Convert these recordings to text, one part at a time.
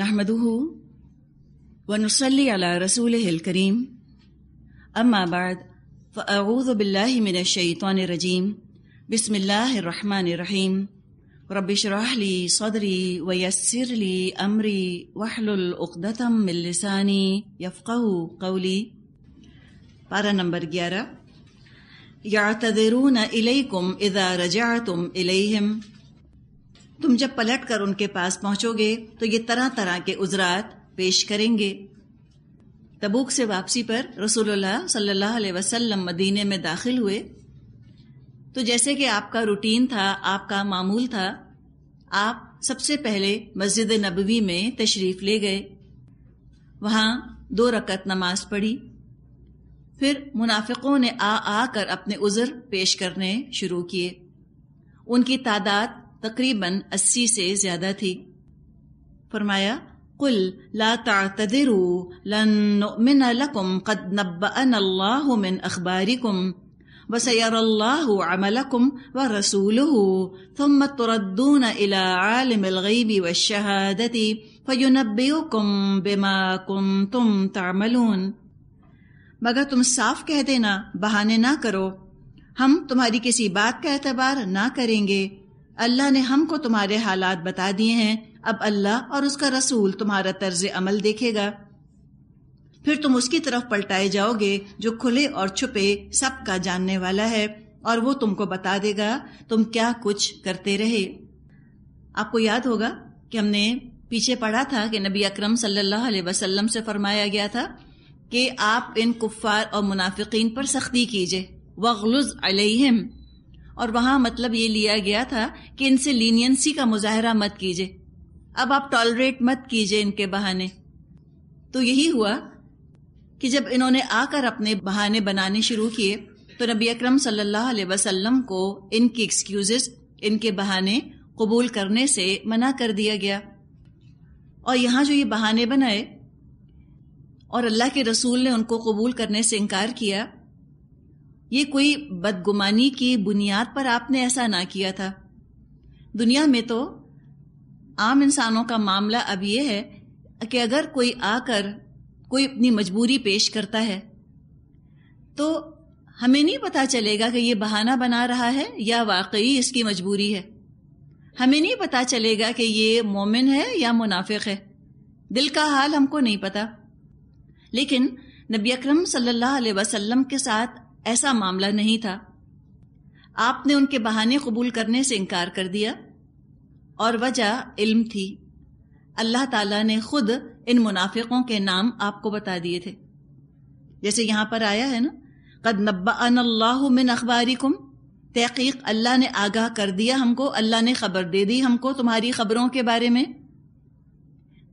नहमदुहु वनुसल्ली अला रसूलिहिल करीम अम्मा बाद फ़अऊज़ु बिल्लाहि मिनश शैतानिर रजीम बिस्मिल्लाहिर रहमानिर रहीम रब्बि इश्रह ली सदरी व यस्सिर ली अमरी वहलुल उक़दतम मिन लिसानी यफ़क़हू क़ौली पारा नंबर 11 यातदिरून इलैकुम इज़ा रजअतुम इलैहिम तुम जब पलट कर उनके पास पहुंचोगे तो ये तरह तरह के उजरात पेश करेंगे। तबूक से वापसी पर रसूलुल्लाह सल्लल्लाहु अलैहि वसल्लम मदीने में दाखिल हुए। तो जैसे कि आपका रूटीन था, आपका मामूल था, आप सबसे पहले मस्जिद नबवी में तशरीफ़ ले गए। वहाँ दो रकत नमाज़ पढ़ी। फिर मुनाफिकों ने आ आकर अपने उज़र पेश करने शुरू किए। उनकी तादाद तकरीबन अस्सी से ज़्यादा थी। फरमाया, कुल, ला तातदिरू लन लकुम कद नब्बअन अल्लाहु मिन अखबारिकुम वसयर अल्लाहु अमलकुम व रसूलुहु, थुम्म तुरद्दून इला आलिमिल गैबि वश्शहादति फयुनब्बिउकुम बिमा कुंतुम तामलून। मगर तुम साफ़ कह देना, बहाने ना करो। हम तुम्हारी किसी बात का एतबार ना करेंगे। अल्लाह ने हमको तुम्हारे हालात बता दिए हैं। अब अल्लाह और उसका रसूल तुम्हारा तर्ज अमल देखेगा। फिर तुम उसकी तरफ़ पलटाए जाओगे, जो खुले और छुपे सबका जानने वाला है, और वो तुमको बता देगा, तुम क्या कुछ करते रहे। आपको याद होगा कि हमने पीछे पढ़ा था कि नबी अकरम सल्लल्लाहु अलैहि वसल्लम से फरमाया गया था कि आप इन कुफ्फार और मुनाफिकीन पर सख्ती कीजिए। वगलुज अलैहिम। और वहाँ मतलब ये लिया गया था कि इनसे लीनियंसी का मुजाहरा मत कीजिए। अब आप टॉलरेट मत कीजिए इनके बहाने। तो यही हुआ कि जब इन्होंने आकर अपने बहाने बनाने शुरू किए तो नबी अकरम अलैहि वसल्लम को इनकी एक्सक्यूजेस इनके बहाने कबूल करने से मना कर दिया गया। और यहाँ जो ये बहाने बनाए, और अल्लाह के रसूल ने उनको कबूल करने से इनकार किया ये कोई बदगुमानी की बुनियाद पर आपने ऐसा ना किया था। दुनिया में तो आम इंसानों का मामला अब यह है कि अगर कोई आकर कोई अपनी मजबूरी पेश करता है तो हमें नहीं पता चलेगा कि ये बहाना बना रहा है या वाकई इसकी मजबूरी है। हमें नहीं पता चलेगा कि ये मोमिन है या मुनाफिक है। दिल का हाल हमको नहीं पता। लेकिन नबी अकरम सल्लल्लाहु अलैहि वसल्लम के साथ ऐसा मामला नहीं था। आपने उनके बहाने कबूल करने से इनकार कर दिया। और वजह इल्म थी। अल्लाह ताला ने खुद इन मुनाफिकों के नाम आपको बता दिए थे। जैसे यहाँ पर आया है ना, कद नब्बा मिन अखबारिकुम तहकीक अल्लाह ने आगाह कर दिया हमको, अल्लाह ने खबर दे दी हमको तुम्हारी खबरों के बारे में।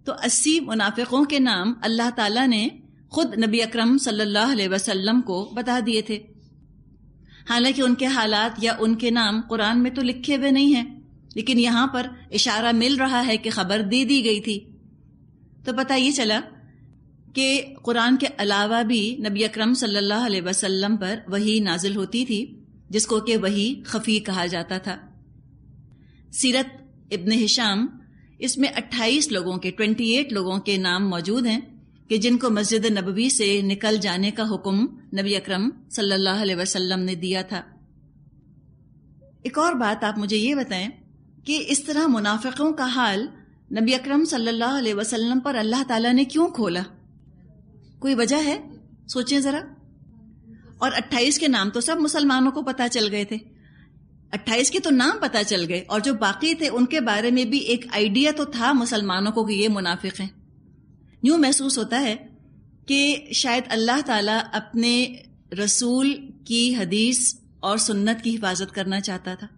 तो अस्सी मुनाफिकों के नाम अल्लाह ताला ने खुद नबी अकरम अलैहि वसल्लम को बता दिए थे। हालाँकि उनके हालात या उनके नाम कुरान में तो लिखे हुए नहीं हैं, लेकिन यहाँ पर इशारा मिल रहा है कि खबर दे दी गई थी। तो पता ये चला कि कुरान के अलावा भी नबी अकरम सल्लल्लाहु वसल्लम पर वही नाजिल होती थी, जिसको कि वही खफी कहा जाता था। सीरत इब्न हिशाम, इसमें 28 लोगों के 28 लोगों के नाम मौजूद हैं। कि जिनको मस्जिद नबवी से निकल जाने का हुक्म नबी अकरम सल्लल्लाहु अलैहि वसल्लम ने दिया था। एक और बात आप मुझे ये बताएँ कि इस तरह मुनाफिकों का हाल नबी अकरम सल्लल्लाहु अलैहि वसल्लम पर अल्लाह ताला ने क्यों खोला? कोई वजह है? सोचें जरा। और 28 के नाम तो सब मुसलमानों को पता चल गए थे। 28 के तो नाम पता चल गए और जो बाकी थे, उनके बारे में भी एक आइडिया तो था मुसलमानों को कि ये मुनाफिक हैं। यूँ महसूस होता है कि शायद अल्लाह ताला अपने रसूल की हदीस और सुन्नत की हिफाजत करना चाहता था।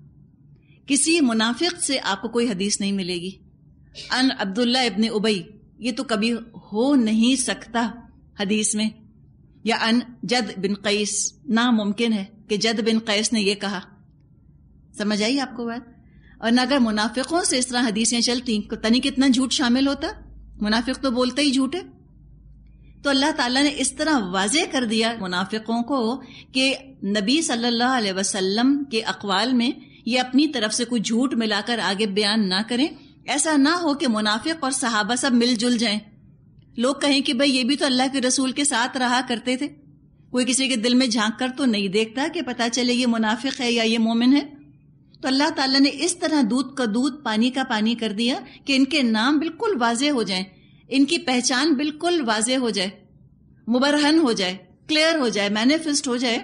किसी मुनाफिक से आपको कोई हदीस नहीं मिलेगी। अन अब्दुल्ला इब्ने उबई, ये तो कभी हो नहीं सकता हदीस में। या अन जद बिन कैस, नामुमकिन है कि जद बिन कैस ने यह कहा। समझ आई आपको बात? और अगर मुनाफिकों से इस तरह हदीसें चलती तो तनी कितना झूठ शामिल होता? मुनाफिक तो बोलते ही झूठे। तो अल्लाह ताला ने इस तरह वाजे कर दिया मुनाफिकों को कि नबी सल्लल्लाहु अलैहि वसल्लम के अकवाल में ये अपनी तरफ़ से कोई झूठ मिलाकर आगे बयान ना करें। ऐसा ना हो कि मुनाफिक और सहाबा सब मिलजुल जाएँ। लोग कहें कि भाई ये भी तो अल्लाह के रसूल के साथ रहा करते थे। कोई किसी के दिल में झाँक कर तो नहीं देखता कि पता चले ये मुनाफिक है या ये मोमिन है। तो अल्लाह ताला ने इस तरह दूध का दूध पानी का पानी कर दिया कि इनके नाम बिल्कुल वाजे हो जाएँ, इनकी पहचान बिल्कुल वाजे हो जाए, मुबरहन हो जाए, क्लियर हो जाए, मैनिफेस्ट हो जाए,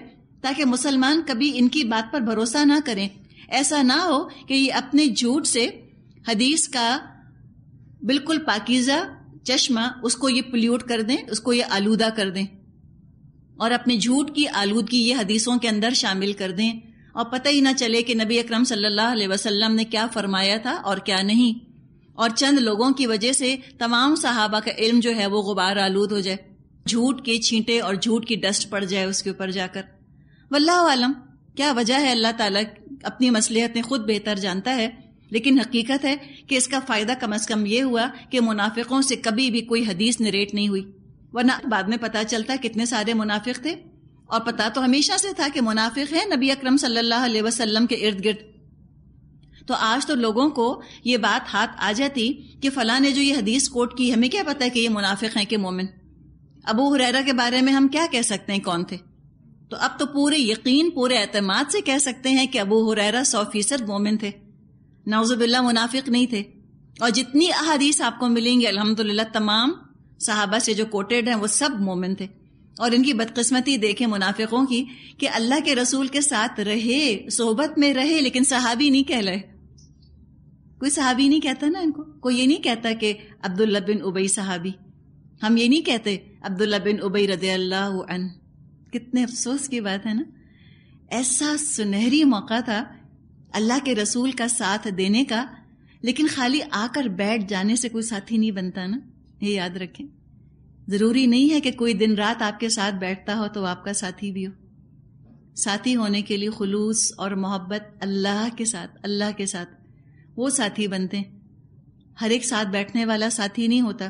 ताकि मुसलमान कभी इनकी बात पर भरोसा ना करें। ऐसा ना हो कि ये अपने झूठ से हदीस का बिल्कुल पाकिजा चश्मा उसको ये पोल्यूट कर दें, उसको ये आलूदा कर दें और अपने झूठ की आलूदगी ये हदीसों के अंदर शामिल कर दें। और पता ही ना चले कि नबी अकरम सल्लल्लाहु अलैहि वसल्लम ने क्या फरमाया था और क्या नहीं। और चंद लोगों की वजह से तमाम सहाबा का इल्म जो है वो गुबार आलूद हो जाए। झूठ के छींटे और झूठ की डस्ट पड़ जाए उसके ऊपर जाकर। वल्लाह आलम, क्या वजह है अल्लाह ताला अपनी मसलियतें खुद बेहतर जानता है? लेकिन हकीकत है कि इसका फ़ायदा कम अज कम ये हुआ कि मुनाफिकों से कभी भी कोई हदीस नरेट नहीं हुई। वरना बाद में पता चलता कितने सारे मुनाफिक थे। और पता तो हमेशा से था कि मुनाफिक है नबी अकरम सल्लल्लाहु के इर्द गिर्द। तो आज तो लोगों को ये बात हाथ आ जाती कि फला ने जो ये हदीस कोट की, हमें क्या पता है कि ये मुनाफिक हैं कि मोमिन? अबू हुरैरा के बारे में हम क्या कह सकते हैं, कौन थे? तो अब तो पूरे यकीन, पूरे एतमाद से कह सकते हैं कि अबू हुरैरा सौ फ़ीसद मोमिन थे। नवजुबिल्ला मुनाफिक नहीं थे। और जितनी अहादीस आपको मिलेंगी, अल्हम्दुलिल्लाह, तमाम साहबा से जो कोटेड हैं, वो सब मोमिन थे। और इनकी बदकिस्मती देखे मुनाफिकों की कि अल्लाह के रसूल के साथ रहे, सोहबत में रहे, लेकिन सहाबी नहीं कहलाए। कोई सहाबी नहीं कहता ना इनको? कोई ये नहीं कहता कि अब्दुल्ला बिन उबई सहाबी। हम ये नहीं कहते, अब्दुल्ला बिन उबई रदे अन कितने अफसोस की बात है ना? ऐसा सुनहरी मौका था अल्लाह के रसूल का साथ देने का, लेकिन खाली आकर बैठ जाने से कोई साथी नहीं बनता ना? ये याद रखें। ज़रूरी नहीं है कि कोई दिन रात आपके साथ बैठता हो तो आपका साथी भी हो। साथी होने के लिए खुलूस और मोहब्बत अल्लाह के साथ, अल्लाह के साथ वो साथी बनते हैं। हर एक साथ बैठने वाला साथी नहीं होता।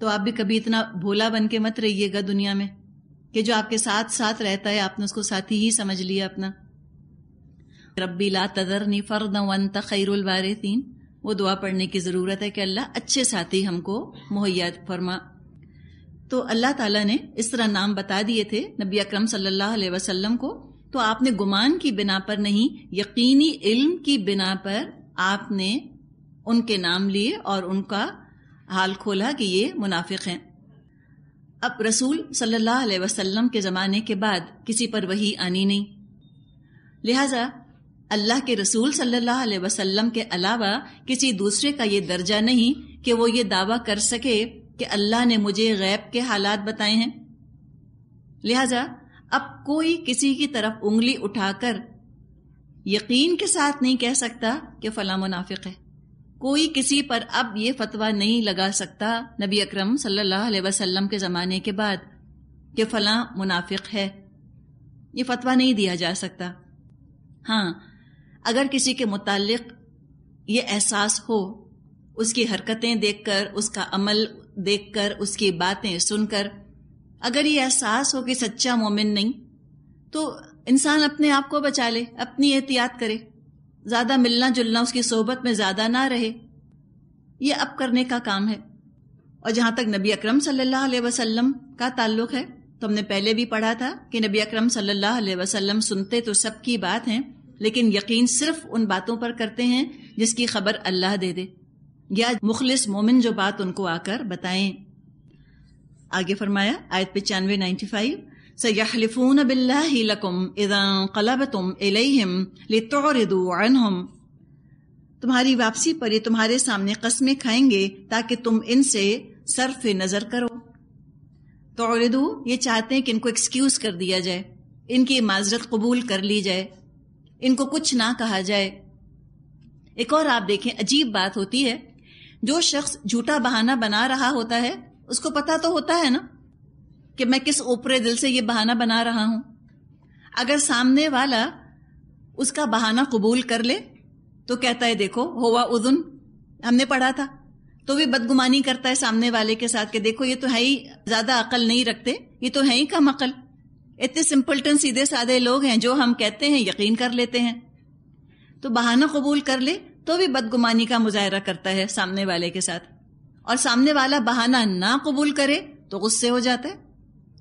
तो आप भी कभी इतना भोला बन के मत रहिएगा दुनिया में कि जो आपके साथ साथ रहता है, आपने उसको साथी ही समझ लिया अपना। रब्बी ला तदरनी फर्द वंत खैरुल वारिसीन। वो दुआ पढ़ने की ज़रूरत है कि अल्लाह अच्छे साथी हमको मुहैया फरमा तो अल्लाह ताला ने इस तरह नाम बता दिए थे नबी अकरम सल्लल्लाहु अलैहि वसल्लम को तो आपने गुमान की बिना पर नहीं, यकीनी इल्म की बिना पर आपने उनके नाम लिए और उनका हाल खोला कि ये मुनाफिक हैं। अब रसूल सल्लल्लाहु अलैहि वसल्लम के ज़माने के बाद किसी पर वही आनी नहीं। लिहाजा अल्लाह के रसूल सल्लल्लाहु अलैहि वसल्लम के अलावा किसी दूसरे का ये दर्जा नहीं कि वो ये दावा कर सके कि अल्लाह ने मुझे गैब के हालात बताए हैं। लिहाजा, अब कोई किसी की तरफ़ उंगली उठाकर यकीन के साथ नहीं कह सकता कि फला मुनाफिक है। कोई किसी पर अब ये फतवा नहीं लगा सकता नबी अकरम सल्लल्लाहु अलैहि वसल्लम के ज़माने के बाद कि फला मुनाफिक है। ये फतवा नहीं दिया जा सकता। हाँ अगर किसी के मुतालिक ये एहसास हो, उसकी हरकतें देखकर, उसका अमल देखकर, उसकी बातें सुनकर, अगर ये एहसास हो कि सच्चा मोमिन नहीं तो इंसान अपने आप को बचा ले, अपनी एहतियात करे। ज़्यादा मिलना जुलना उसकी सोहबत में ज़्यादा ना रहे। ये अब करने का काम है। और जहाँ तक नबी अकरम सल्लल्लाहु अलैहि वसल्लम का ताल्लुक है तो हमने पहले भी पढ़ा था कि नबी अकरम सल्लल्लाहु अलैहि वसल्लम सुनते तो सबकी बात है, लेकिन यकीन सिर्फ़ उन बातों पर करते हैं जिसकी खबर अल्लाह दे दे। या मुखलिस मोमिन जो बात उनको आकर बताएँ। आगे फरमाया, आयत पिचानवे नाइन्टी फाइव सयहलिफून बिल्लाहि लकुम इदा कलबतुम इलैहिम लितुरिदु अनहुम। तुम्हारी वापसी पर ये तुम्हारे सामने कस्में खाएँगे ताकि तुम इनसे सर्फ नज़र करो। तो ये चाहते हैं कि इनको एक्सक्यूज कर दिया जाए, इनकी माजरत कबूल कर ली जाए, इनको कुछ ना कहा जाए। एक और आप देखें, अजीब बात होती है जो शख्स झूठा बहाना बना रहा होता है, उसको पता तो होता है ना कि मैं किस ऊपरे दिल से ये बहाना बना रहा हूँ। अगर सामने वाला उसका बहाना कबूल कर ले तो कहता है, देखो होवा उदुन हमने पढ़ा था। तो भी बदगुमानी करता है सामने वाले के साथ कि, देखो, ये तो है ही, ज़्यादा अकल नहीं रखते, ये तो है ही कम अकल। इतने सिंपलटन सीधे साधे लोग हैं, जो हम कहते हैं, यकीन कर लेते हैं। तो बहाना कबूल कर ले तो भी बदगुमानी का मुजाहरा करता है सामने वाले के साथ। और सामने वाला बहाना ना कबूल करे तो गुस्से हो जाता है,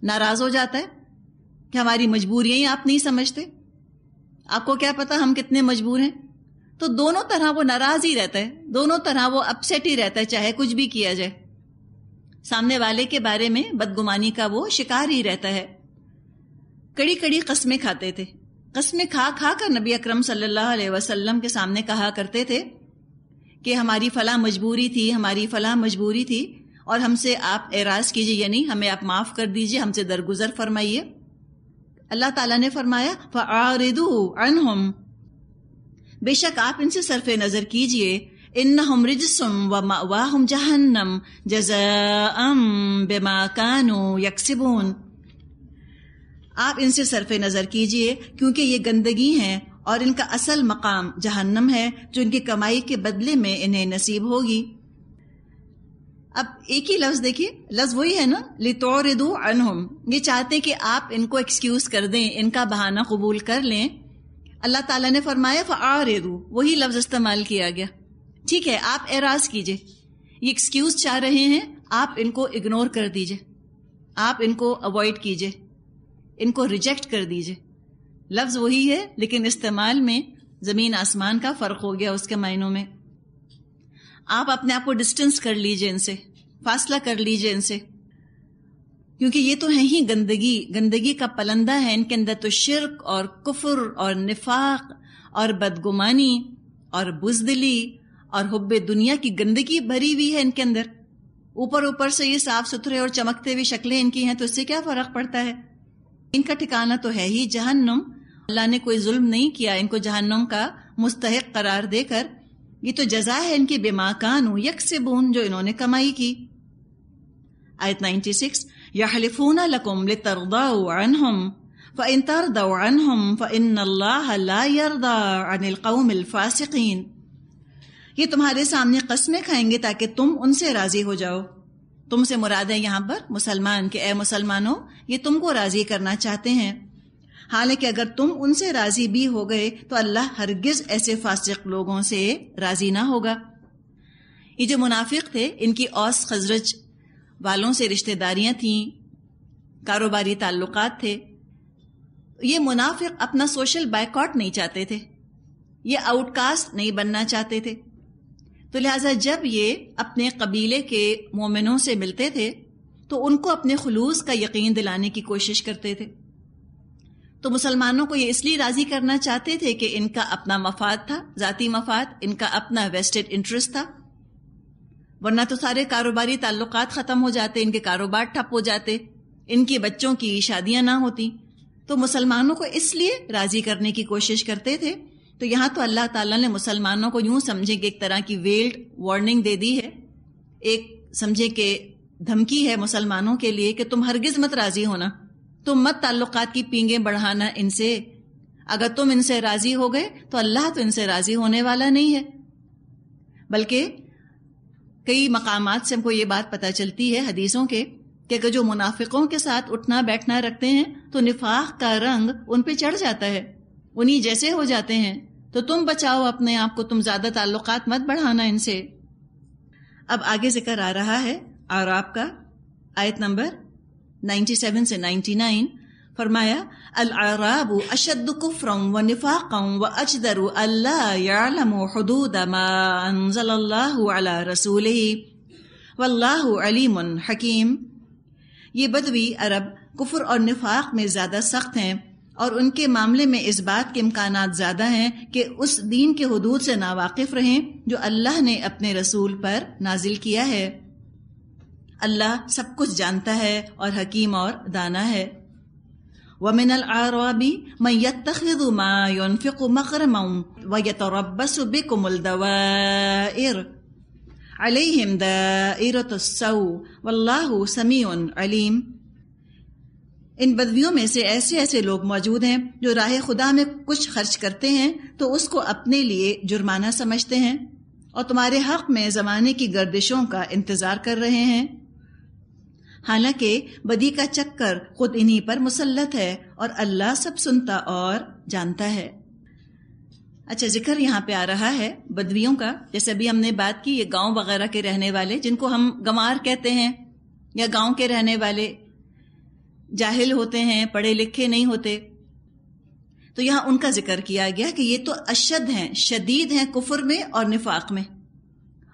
नाराज़ हो जाता है कि हमारी मजबूरियाँ ही आप नहीं समझते। आपको क्या पता हम कितने मजबूर हैं? तो दोनों तरह वो नाराज़ ही रहता है, दोनों तरह वो अपसेट ही रहता है, चाहे कुछ भी किया जाए। सामने वाले के बारे में बदगुमानी का वो शिकार ही रहता है। कड़ी कड़ी कस्में खाते थे। कस्में खा खा कर नबी अकरम वसल्लम के सामने कहा करते थे कि हमारी फला मजबूरी थी, हमारी फला मजबूरी थी और हमसे आप एराज कीजिए, यानी हमें आप माफ़ कर दीजिए, हमसे दरगुजर फरमाइए। अल्लाह ताला ने फरमाया फ़ारिदू अनहुम। बेशक आप इनसे सरफे नज़र कीजिए। इन हम रिजसुम व मावाहुम जहन्नम जज़ाअम बिमा कानू यकसिबून। आप इनसे सरफे नज़र कीजिए, क्योंकि ये गंदगी है और इनका असल मकाम जहन्नम है, जो इनकी कमाई के बदले में इन्हें नसीब होगी। अब एक ही लफ्ज देखिए, लफ्ज वही है ना? लितोरिदु अनहुम। ये चाहते कि आप इनको एक्सक्यूज कर दें, इनका बहाना कबूल कर लें। अल्लाह ताला ने फरमाया फ़ारेदू वही लफ्ज इस्तेमाल किया गया। ठीक है, आप एराज कीजिए। ये एक्सक्यूज चाह रहे हैं, आप इनको इग्नोर कर दीजिए। आप इनको अवॉइड कीजिए। इनको रिजेक्ट कर दीजिए। लफ्ज वही है, लेकिन इस्तेमाल में ज़मीन आसमान का फ़र्क हो गया उसके मायनों में। आप अपने आप को डिस्टेंस कर लीजिए इनसे, फासला कर लीजिए इनसे। क्योंकि ये तो है ही गंदगी गंदगी का पलंदा है इनके अंदर तो शिरक और कुफर और निफाक और बदगुमानी और बुजदली और हुब्बे दुनिया की गंदगी भरी हुई है इनके अंदर। ऊपर ऊपर से ये साफ़ सुथरे और चमकते हुए शक्लें इनकी हैं तो इससे क्या फ़र्क पड़ता है? इनका ठिकाना तो है ही जहन्नुम। अल्लाह ने कोई जुल्म नहीं किया, इनको जहन्नुम का मुस्तक करार देकर। ये तो जजा है इनकी बेमाकान यक से बून जो इन्होंने कमाई की। आयत 96 यहलिफूना लकुम लितरदाउ अनहुम, फ़इन तरदउ अनहुम फ़इन अल्लाह ला यरदा अनिल कौमिल फासिकीन। ये तुम्हारे सामने कस्में खाएँगे ताकि तुम उनसे राज़ी हो जाओ। तुमसे मुराद है यहाँ पर, मुसलमान के, ए मुसलमानों, ये तुमको राज़ी करना चाहते हैं। हालाँकि अगर तुम उनसे राज़ी भी हो गए तो अल्लाह हरगिज ऐसे फासिक लोगों से राज़ी ना होगा। ये जो मुनाफिक थे, इनकी औस खजरज वालों से रिश्तेदारियाँ थीं, कारोबारी ताल्लुकात थे। ये मुनाफिक अपना सोशल बाइकआउट नहीं चाहते थे, ये आउटकास्ट नहीं बनना चाहते थे। तो लिहाजा जब ये अपने कबीले के मोमिनों से मिलते थे तो उनको अपने खलूस का यकीन दिलाने की कोशिश करते थे। तो मुसलमानों को ये इसलिए राज़ी करना चाहते थे कि इनका अपना मफाद था, जाती मफाद, इनका अपना वेस्टेड इंटरेस्ट था। वरना तो सारे कारोबारी ताल्लुकात खत्म हो जाते, इनके कारोबार ठप हो जाते, इनके बच्चों की शादियाँ ना होती। तो मुसलमानों को इसलिए राज़ी करने की कोशिश करते थे तो यहाँ तो अल्लाह ताला ने मुसलमानों को यूँ समझे कि एक तरह की वेल्ड वार्निंग दे दी है, एक समझे कि धमकी है मुसलमानों के लिए कि तुम हरगिज मत राज़ी होना, तुम मत ताल्लुकात की पींगे बढ़ाना इनसे। अगर तुम इनसे राज़ी हो गए तो अल्लाह तो इनसे राज़ी होने वाला नहीं है। बल्कि कई मकाम से हमको ये बात पता चलती है हदीसों के, कि अगर जो मुनाफिकों के साथ उठना बैठना रखते हैं तो निफाक का रंग उन पे चढ़ जाता है, उन्हीं जैसे हो जाते हैं। तो तुम बचाओ अपने आप को, तुम ज़्यादा ताल्लुकात मत बढ़ाना इनसे। अब आगे ज़िक्र आ रहा है, और आपका आयत नंबर 97 से 99 फरमाया अल अराबु अशद कुफ्रम व निफाकम व अजदरु अल्लाह यालमु हुदूद मा अंजलल्लाहु अला रसूलिही, वल्लाहु अलीमुन हकीम। ये बदवी अरब कुफर और निफाक में ज़्यादा सख्त हैं। और उनके मामले में इस बात के इम्कान ज़्यादा हैं कि उस दीन के हदूद से नावाकिफ रहें, जो अल्लाह ने अपने रसूल पर नाजिल किया है। अल्लाह सब कुछ जानता है और हकीम और दाना है। अलीम। इन बदवियों में से ऐसे ऐसे लोग मौजूद हैं जो राह खुदा में कुछ खर्च करते हैं तो उसको अपने लिए जुर्माना समझते हैं और तुम्हारे हक में जमाने की गर्दिशों का इंतज़ार कर रहे हैं। हालाँकि बदी का चक्कर खुद इन्हीं पर मुसलत है और अल्लाह सब सुनता और जानता है। अच्छा ज़िक्र यहाँ पे आ रहा है बदवियों का। जैसे अभी हमने बात की, ये गाँव वगैरह के रहने वाले, जिनको हम गंवार कहते हैं या गाँव के रहने वाले जाहिल होते हैं पढ़े लिखे नहीं होते। तो यहाँ उनका ज़िक्र किया गया कि ये तो अशद हैं, शदीद हैं कुफर में और निफाक में।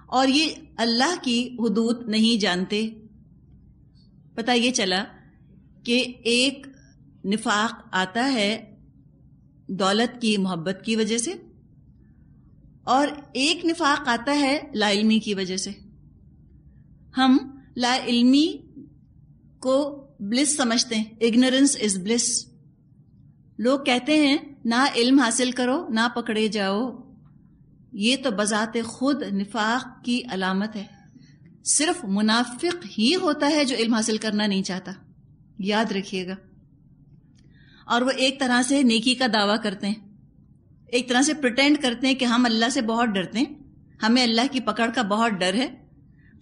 और ये अल्लाह की हदूद नहीं जानते। पता ये चला कि एक निफाक आता है दौलत की, मोहब्बत की वजह से, और एक निफाक आता है लाइलमी की वजह से। हम लाइलमी को ब्लिस समझते हैं. इग्नोरेंस इज़ ब्लिस लोग कहते हैं, ना इल्म हासिल करो, ना पकड़े जाओ. ये तो बजाते खुद निफाक की अलामत है. सिर्फ़ मुनाफिक ही होता है जो इल्म हासिल करना नहीं चाहता. याद रखिएगा. और वो एक तरह से नेकी का दावा करते हैं. एक तरह से प्रटेंड करते हैं कि हम अल्लाह से बहुत डरते हैं. हमें अल्लाह की पकड़ का बहुत डर है.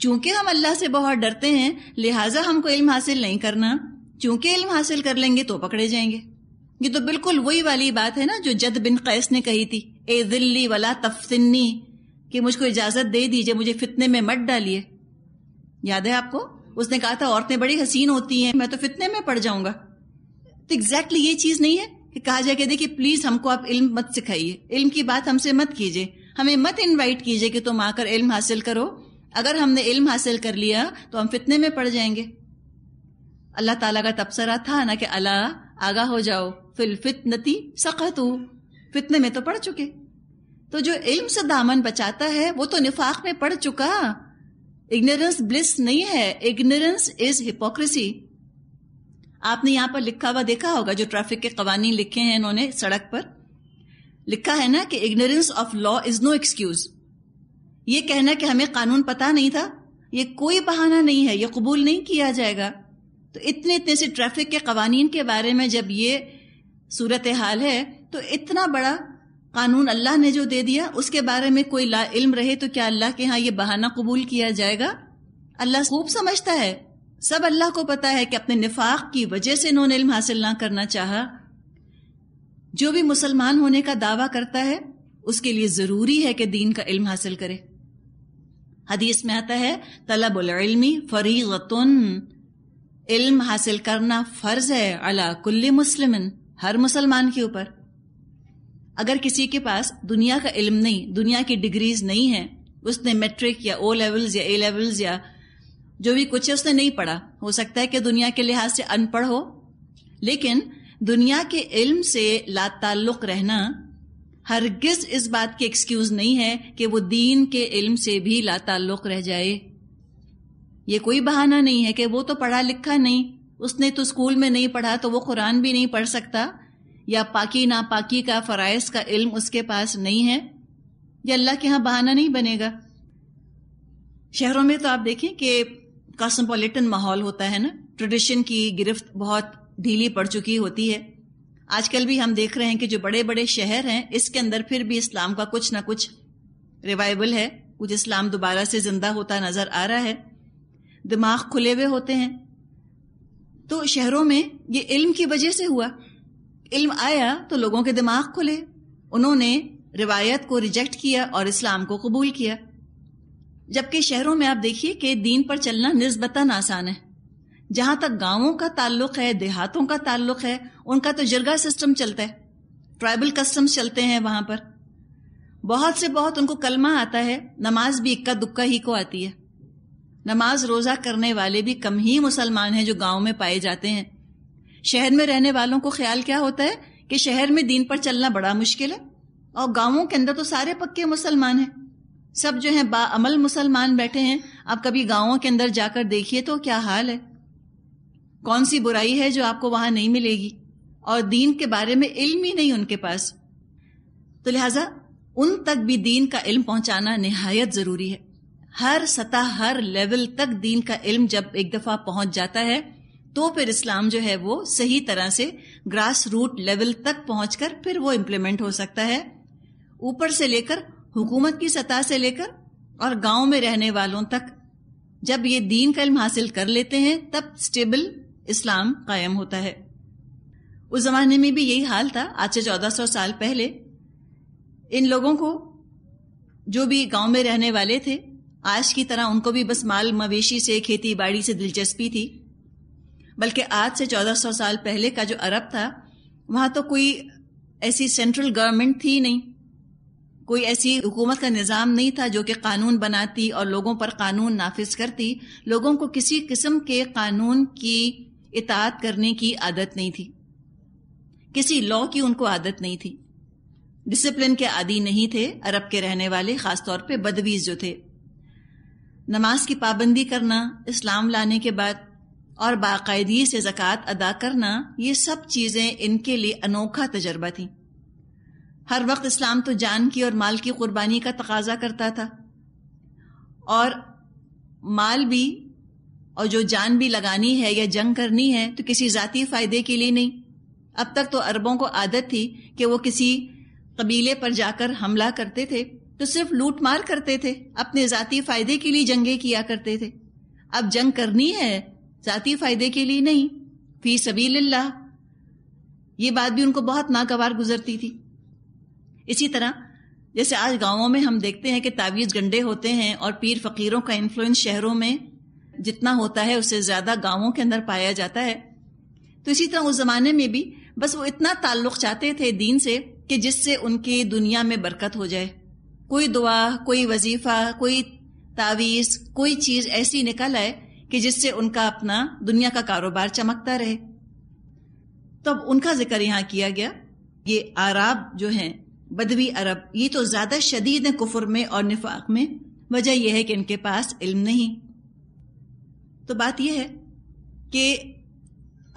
चूँकि हम अल्लाह से बहुत डरते हैं, लिहाजा हमको इल्म हासिल नहीं करना। चूँकि इल्म हासिल कर लेंगे तो पकड़े जाएँगे। ये तो बिल्कुल वही वाली बात है ना, जो जद बिन कैस ने कही थी। ए दिल्ली वाला तफसिन्नी, कि मुझको इजाज़त दे दीजिए, मुझे फितने में मत डालिए। याद है आपको? उसने कहा था, औरतें बड़ी हसीन होती हैं, मैं तो फितने में पड़ जाऊँगा। तो एग्जैक्टली ये चीज़ नहीं है कि कहा जाए कि देखिए प्लीज़ हमको आप इल्म मत सिखाइए। इल्म की बात हमसे मत कीजिए। हमें मत इनवाइट कीजिए कि तुम आकर इल्म हासिल करो। अगर हमने इल्म हासिल कर लिया तो हम फितने में पड़ जाएँगे। अल्लाह ताला का तबसरा था ना कि अल्लाह आगा हो जाओ, फिल फितनती सखतू। फितने में तो पड़ चुके। तो जो इल्म से दामन बचाता है, वो तो निफाक में पड़ चुका। इग्नोरेंस ब्लिस नहीं है। इग्नोरेंस इज़ हिपोक्रेसी आपने यहाँ पर लिखा हुआ देखा होगा, जो ट्रैफ़िक के कवानी लिखे हैं इन्होंने सड़क पर। लिखा है ना कि ignorance of law is no excuse ये कहना कि हमें कानून पता नहीं था, ये कोई बहाना नहीं है, ये कबूल नहीं किया जाएगा। तो इतने इतने से ट्रैफ़िक के कवानीन के बारे में जब ये सूरत हाल है तो इतना बड़ा कानून अल्लाह ने जो दे दिया, उसके बारे में कोई ला इल्म रहे तो क्या अल्लाह के यहाँ ये बहाना कबूल किया जाएगा? अल्लाह खूब समझता है। सब अल्लाह को पता है कि अपने निफाक की वजह से इन्होंने इल्म हासिल ना करना चाहा। जो भी मुसलमान होने का दावा करता है, उसके लिए ज़रूरी है कि दीन का इल्म हासिल करे। हदीस में आता है तलब इल्मी फरीगतुन, इल्म हासिल करना फ़र्ज़ है अला कुल्ली मुस्लिम हर मुसलमान के ऊपर। अगर किसी के पास दुनिया का इल्म नहीं, दुनिया की डिग्रीज नहीं है, उसने मेट्रिक या ओ लेवल्स या ए लेवल्स या जो भी कुछ है उसने नहीं पढ़ा, हो सकता है कि दुनिया के लिहाज से अनपढ़ हो। लेकिन दुनिया के इल्म से लाताल्लुक रहना हरगिज इस बात की एक्सक्यूज नहीं है कि वो दीन के इल्म से भी लाताल्लुक रह जाए। ये कोई बहाना नहीं है कि वो तो पढ़ा लिखा नहीं। उसने तो स्कूल में नहीं पढ़ा तो वो कुरान भी नहीं पढ़ सकता। या पाकी ना पाकी का फ़राइज का इल्म उसके पास नहीं है। ये अल्लाह के यहाँ बहाना नहीं बनेगा। शहरों में तो आप देखें कि कॉस्मोपॉलिटन माहौल होता है ना। ट्रेडिशन की गिरफ्त बहुत ढीली पड़ चुकी होती है। आजकल भी हम देख रहे हैं कि जो बड़े बड़े शहर हैं, इसके अंदर फिर भी इस्लाम का कुछ ना कुछ रिवाइवल है। कुछ इस्लाम दोबारा से ज़िंदा होता नज़र आ रहा है। दिमाग खुले हुए होते हैं। तो शहरों में ये इल्म की वजह से हुआ। इल्म आया तो लोगों के दिमाग खुले। उन्होंने रिवायत को रिजेक्ट किया और इस्लाम को कबूल किया। जबकि शहरों में आप देखिए कि दीन पर चलना निस्बतन आसान है। जहाँ तक गाँवों का ताल्लुक है, देहातों का ताल्लुक है, उनका तो जरगा सिस्टम चलता है। ट्राइबल कस्टम्स चलते हैं वहाँ पर। बहुत से बहुत उनको कलमा आता है, नमाज़ भी इक्का दुक्का ही को आती है। नमाज़ रोजा करने वाले भी कम ही मुसलमान हैं जो गाँव में पाए जाते हैं। शहर में रहने वालों को ख्याल क्या होता है कि शहर में दीन पर चलना बड़ा मुश्किल है, और गाँवों के अंदर तो सारे पक्के मुसलमान हैं। सब जो है बाअमल मुसलमान बैठे हैं। आप कभी गाँवों के अंदर जाकर देखिए तो क्या हाल है? कौन सी बुराई है जो आपको वहाँ नहीं मिलेगी? और दीन के बारे में इल्म ही नहीं उनके पास। तो लिहाजा, उन तक भी दीन का इल्म पहुंचाना निहायत ज़रूरी है। हर सतह, हर लेवल तक दीन का इल्म जब एक दफ़ा पहुँच जाता है तो फिर इस्लाम जो है वो सही तरह से ग्रास रूट लेवल तक पहुंचकर फिर वो इम्प्लीमेंट हो सकता है। ऊपर से लेकर, हुकूमत की सतह से लेकर और गाँव में रहने वालों तक। जब ये दीन का इल्म हासिल कर लेते हैं, तब स्टेबल इस्लाम कायम होता है। उस जमाने में भी यही हाल था, आज से चौदह सौ साल पहले। इन लोगों को जो भी गाँव में रहने वाले थे, आज की तरह उनको भी बस माल मवेशी से, खेती बाड़ी से दिलचस्पी थी। बल्कि आज से 1400 साल पहले का जो अरब था, वहाँ तो कोई ऐसी सेंट्रल गवर्नमेंट थी नहीं। कोई ऐसी हुकूमत का निज़ाम नहीं था जो कि कानून बनाती और लोगों पर कानून नाफिज करती। लोगों को किसी किस्म के कानून की इतात करने की आदत नहीं थी। किसी लॉ की उनको आदत नहीं थी। डिसिप्लिन के आदि नहीं थे, अरब के रहने वाले, खासतौर पे बदवीज जो थे। नमाज़ की पाबंदी करना, इस्लाम लाने के बाद, और बाकायदगी से ज़क़़त अदा करना, ये सब चीज़ें इनके लिए अनोखा तजर्बा थी। हर वक्त इस्लाम तो जान की और माल की कुर्बानी का तकाजा करता था। और माल भी और जो जान भी लगानी है या जंग करनी है तो किसी ज़ाती फ़ायदे के लिए नहीं। अब तक तो अरबों को आदत थी कि वो किसी कबीले पर जाकर हमला करते थे तो सिर्फ़ लूट मार करते थे, अपने ज़ाती फ़ायदे के लिए जंगे किया करते थे। अब जंग करनी है ज़ाती फ़ायदे के लिए नहीं। फ़ी सबील्लाह ये बात भी उनको बहुत नागवार गुजरती थी। इसी तरह, जैसे आज गाँवों में हम देखते हैं कि तावीज़ गंडे होते हैं और पीर फ़कीरों का इन्फ्लुएंस शहरों में जितना होता है उससे ज़्यादा गाँवों के अंदर पाया जाता है। तो इसी तरह उस ज़माने में भी बस वो इतना ताल्लुक चाहते थे दीन से कि जिससे उनकी दुनिया में बरकत हो जाए। कोई दुआ, कोई वजीफा, कोई तावीज, कोई चीज़ ऐसी निकल आए कि जिससे उनका अपना दुनिया का कारोबार चमकता रहे। तो अब उनका ज़िक्र यहाँ किया गया। ये आराब जो हैं, बदवी अरब, ये तो ज़्यादा शदीद है कुफर में और निफाक में। वजह यह है कि इनके पास इल्म नहीं। तो बात यह है कि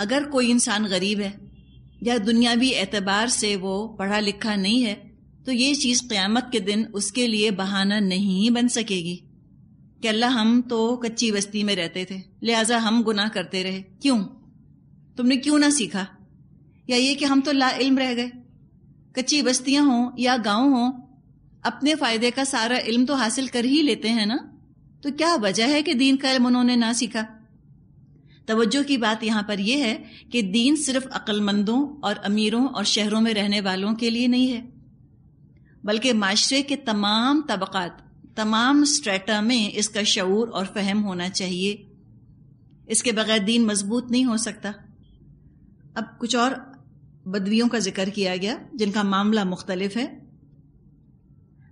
अगर कोई इंसान गरीब है या दुनियावी एतबार से वो पढ़ा लिखा नहीं है तो ये चीज़ क्यामत के दिन उसके लिए बहाना नहीं बन सकेगी कि अल्लाह हम तो कच्ची बस्ती में रहते थे, लिहाजा हम गुनाह करते रहे। क्यों? तुमने क्यों ना सीखा? या ये कि हम तो ला इल्म रह गए? कच्ची बस्तियाँ हों या गाँव हों, अपने फ़ायदे का सारा इल्म तो हासिल कर ही लेते हैं ना? तो क्या वजह है कि दीन का इल्म उन्होंने ना सीखा? तवज्जो की बात यहाँ पर यह है कि दीन सिर्फ़ अक्लमंदों और अमीरों और शहरों में रहने वालों के लिए नहीं है, बल्कि माशरे के तमाम तबकात, तमाम स्ट्रेटा में इसका शूर और फहम होना चाहिए। इसके बगैर दीन मज़बूत नहीं हो सकता। अब कुछ और बदवियों का ज़िक्र किया गया, जिनका मामला मुख्तलिफ़ है।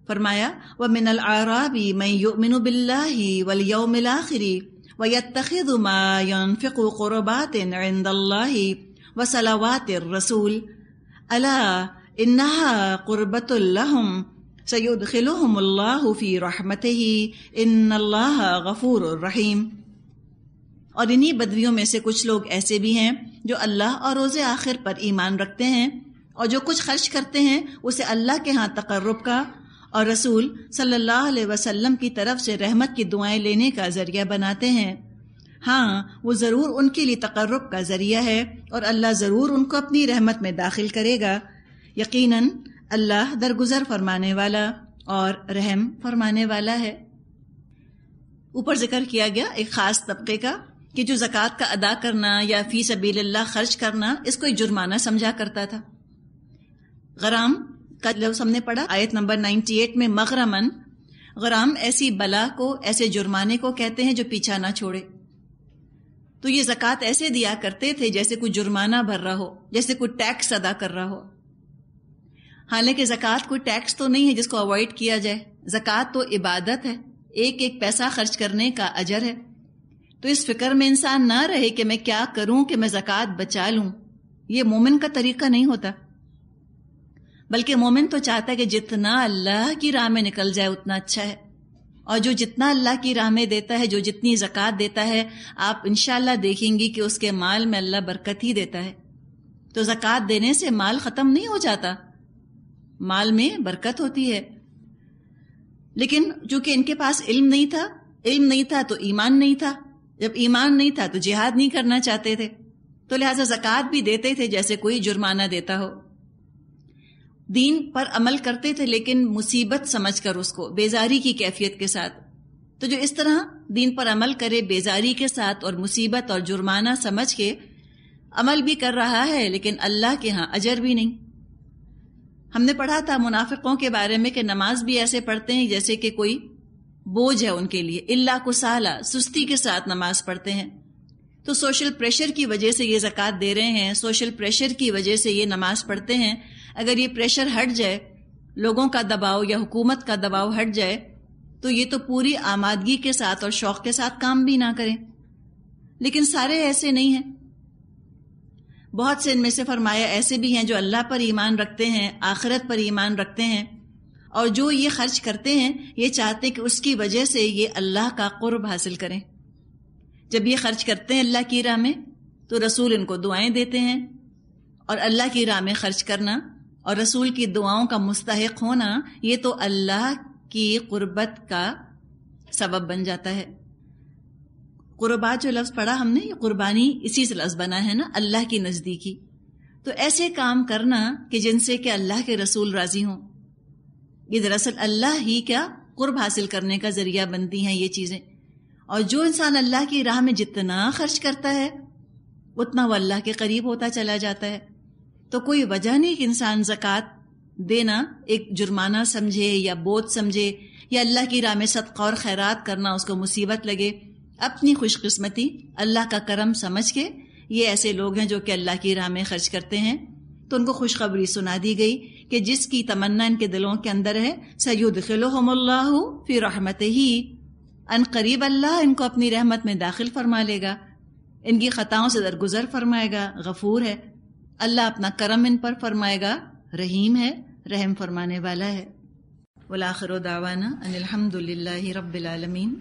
फरमाया, व मिनल आराबी मैं युमिनु बिल्लाहि वल यौमिल आखिरी, व यत्तखिदु मा यनफिकु कुरबातिन इंदल्लाहि व सलावातिर रसूल। अला इन्नहा कुर्बतुल्लहुम सयुदखिलुहुमुल्लाहु फ़ी रहमतिही, इन्नल्लाह गफूरुर रहीम। और इन्हीं बदवियों में से कुछ लोग ऐसे भी हैं, जो अल्लाह और रोज़े आखिर पर ईमान रखते हैं, और जो कुछ खर्च करते हैं, उसे अल्लाह के यहाँ तकर्रब का और रसूल सल्लल्लाहु अलैहि वसल्लम की तरफ़ से रहमत की दुआएँ लेने का ज़रिया बनाते हैं। हाँ वो ज़रूर उनके लिए तकर्रब का ज़रिया है और अल्लाह ज़रूर उनको अपनी रहमत में दाखिल करेगा। यकीनन, अल्लाह दरगुजर फरमाने वाला और रहम फरमाने वाला है। ऊपर ज़िक्र किया गया एक खास तबके का कि जो जक़ात का अदा करना या फ़ी सबील्ला खर्च करना, इसको एक जुर्माना समझा करता था। गराम का लफ्ज हमने पढ़ा, आयत नंबर 98 में, मगरमन, गराम ऐसी बला को, ऐसे जुर्माने को कहते हैं जो पीछा ना छोड़े। तो ये जक़ात ऐसे दिया करते थे जैसे कोई जुर्माना भर रहा हो, जैसे कोई टैक्स अदा कर रहा हो। हालाँकि जक़ात कोई टैक्स तो नहीं है जिसको अवॉइड किया जाए। जक़ात तो इबादत है, एक एक पैसा खर्च करने का अजर है। तो इस फ़िक्र में इंसान ना रहे कि मैं क्या करूँ कि मैं जक़ात बचा लूँ। ये मोमिन का तरीका नहीं होता। बल्कि मोमिन तो चाहता है कि जितना अल्लाह की राह में निकल जाए, उतना अच्छा है। और जो जितना अल्लाह की राह में देता है, जो जितनी जक़ात देता है, आप इनशाला देखेंगी कि उसके माल में अल्लाह बरकत ही देता है। तो जक़ात देने से माल ख़त्म नहीं हो जाता। माल में बरकत होती है। लेकिन चूँकि इनके पास इल्म नहीं था, इल्म नहीं था तो ईमान नहीं था। जब ईमान नहीं था तो जिहाद नहीं करना चाहते थे। तो लिहाजा जक़ात भी देते थे जैसे कोई जुर्माना देता हो। दीन पर अमल करते थे, लेकिन मुसीबत समझकर उसको, बेजारी की कैफियत के साथ। तो जो इस तरह दीन पर अमल करे बेजारी के साथ और मुसीबत और जुर्माना समझ के अमल भी कर रहा है, लेकिन अल्लाह के यहाँ अजर भी नहीं। हमने पढ़ा था मुनाफिकों के बारे में कि नमाज़ भी ऐसे पढ़ते हैं जैसे कि कोई बोझ है उनके लिए। इल्ला कुसाला, सुस्ती के साथ नमाज़ पढ़ते हैं। तो सोशल प्रेशर की वजह से ये जक़ात दे रहे हैं, सोशल प्रेशर की वजह से ये नमाज़ पढ़ते हैं। अगर ये प्रेशर हट जाए, लोगों का दबाव या हुकूमत का दबाव हट जाए तो ये तो पूरी आमादगी के साथ और शौक के साथ काम भी ना करें। लेकिन सारे ऐसे नहीं हैं। बहुत से इनमें से फरमाया ऐसे भी हैं जो अल्लाह पर ईमान रखते हैं, आखिरत पर ईमान रखते हैं, और जो ये खर्च करते हैं, ये चाहते हैं कि उसकी वजह से ये अल्लाह का कुर्ब हासिल करें। जब ये खर्च करते हैं अल्लाह की राह में तो रसूल इनको दुआएँ देते हैं, और अल्लाह की राह में खर्च करना और रसूल की दुआओं का मुस्तक होना, ये तो अल्लाह की कुर्बत का सबब बन जाता है। कुर्बात जो लफ्ज़ पढ़ा हमने, ये कुर्बानी इसी से लफ्ज़ बना है ना, अल्लाह की नज़दीकी। तो ऐसे काम करना कि जिनसे कि अल्लाह के रसूल राज़ी हों। ये दरअसल अल्लाह ही क्या कुर्ब हासिल करने का ज़रिया बनती हैं ये चीज़ें। और जो इंसान अल्लाह की राह में जितना खर्च करता है, उतना वो अल्लाह के करीब होता चला जाता है। तो कोई वजह नहीं कि इंसान जक़ात देना एक जुर्माना समझे या बोझ समझे या अल्लाह की राह में सदका और खैरात करना उसको मुसीबत लगे। अपनी खुशकिस्मती अल्लाह का करम समझ के ये ऐसे लोग हैं जो कि अल्लाह की राह में खर्च करते हैं। तो उनको खुशखबरी सुना दी गई कि जिसकी तमन्ना इनके दिलों के अंदर है सयुद खिलो फिर रहमत ही अन करीब अल्लाह इनको अपनी रहमत में दाखिल फरमा लेगा। इनकी खताओं से दरगुजर फरमाएगा। गफूर है। अल्लाह अपना करम इन पर फरमाएगा, रहीम है, रहम फरमाने वाला है। वलाखिर दावाना अनिलहमदिल्ला रबालमीन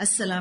व